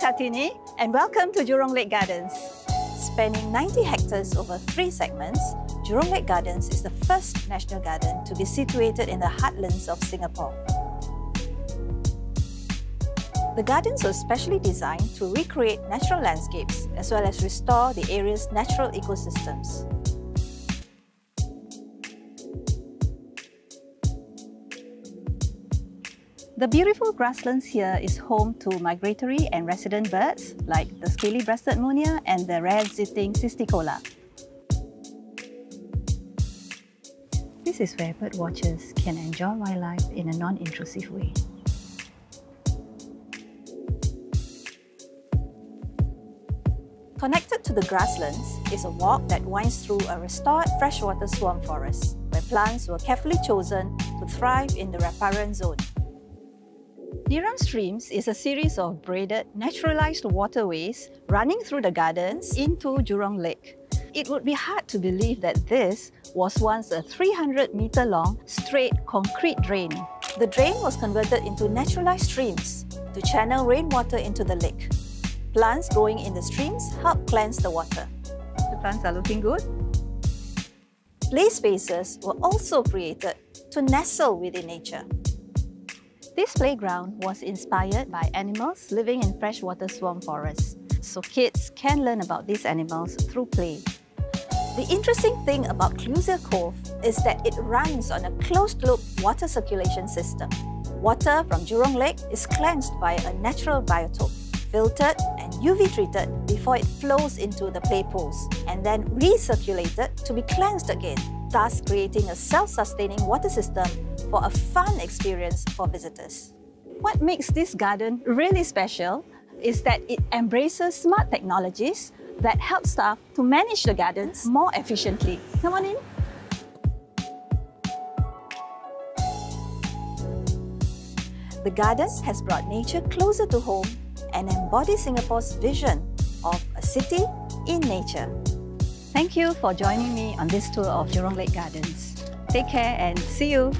Kartini and welcome to Jurong Lake Gardens. Spanning 90 hectares over three segments, Jurong Lake Gardens is the first national garden to be situated in the heartlands of Singapore. The gardens were specially designed to recreate natural landscapes as well as restore the area's natural ecosystems. The beautiful grasslands here is home to migratory and resident birds like the scaly-breasted munia and the red-zitting cisticola. This is where bird watchers can enjoy wildlife in a non-intrusive way. Connected to the grasslands is a walk that winds through a restored freshwater swamp forest, where plants were carefully chosen to thrive in the riparian zone. Neram Streams is a series of braided, naturalized waterways running through the gardens into Jurong Lake. It would be hard to believe that this was once a 300 meter long straight concrete drain. The drain was converted into naturalized streams to channel rainwater into the lake. Plants growing in the streams help cleanse the water. The plants are looking good. Play spaces were also created to nestle within nature. This playground was inspired by animals living in freshwater swamp forests, so kids can learn about these animals through play. The interesting thing about Clusia Cove is that it runs on a closed-loop water circulation system. Water from Jurong Lake is cleansed by a natural biotope, filtered and UV treated before it flows into the play pools, and then recirculated to be cleansed again, thus creating a self-sustaining water system for a fun experience for visitors. What makes this garden really special is that it embraces smart technologies that help staff to manage the gardens more efficiently. Come on in. The gardens has brought nature closer to home and embodies Singapore's vision of a city in nature. Thank you for joining me on this tour of Jurong Lake Gardens. Take care and see you!